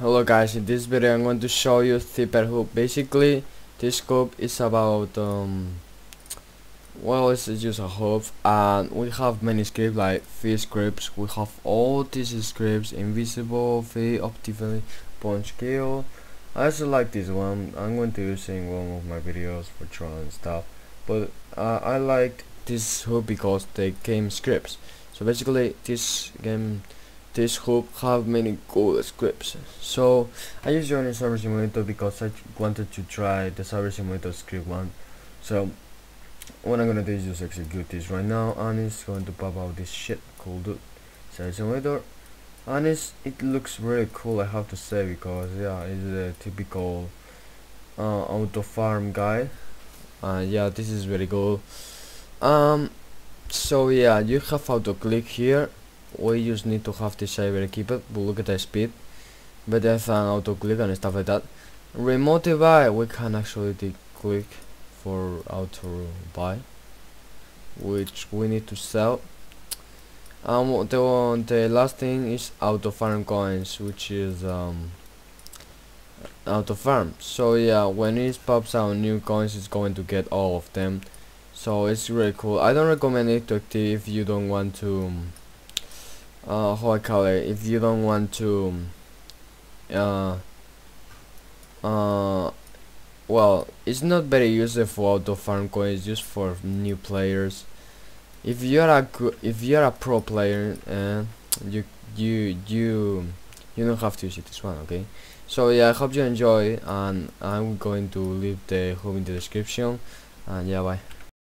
Hello guys, in this video I'm going to show you Chyper Hub. Basically, this hub is about um, well, it's just a hub, and we have many scripts like V scripts. We have all these scripts: invisible, V, optically, punch, kill. I also like this one. I'm going to use it in one of my videos for trial stuff. But uh, I like this hub because they came scripts. So basically, this game this hub have many cool scripts. So I just joined Saber Simulator because I wanted to try the Saber Simulator script one. So what I'm gonna do is just execute this right now and it's going to pop out this shit called Saber Simulator. And it's, it looks really cool I have to say because yeah it's a typical uh, auto farm guy. Uh, yeah this is very cool. Um so yeah you have auto click here we just need to have this keep it but look at the speed. But there's an auto click and stuff like that. Remote buy we can actually click for auto buy which we need to sell. Um the, the last thing is auto farm coins which is um auto farm. So yeah when it pops out new coins it's going to get all of them. So it's really cool. I don't recommend it to active if you don't want to um, uh, how I call it if you don't want to uh, uh, well it's not very useful for auto farm coins just for new players. If you're a if you're a pro player uh, you you you you don't have to use it, this one okay? So yeah I hope you enjoy and I'm going to leave the home in the description and yeah bye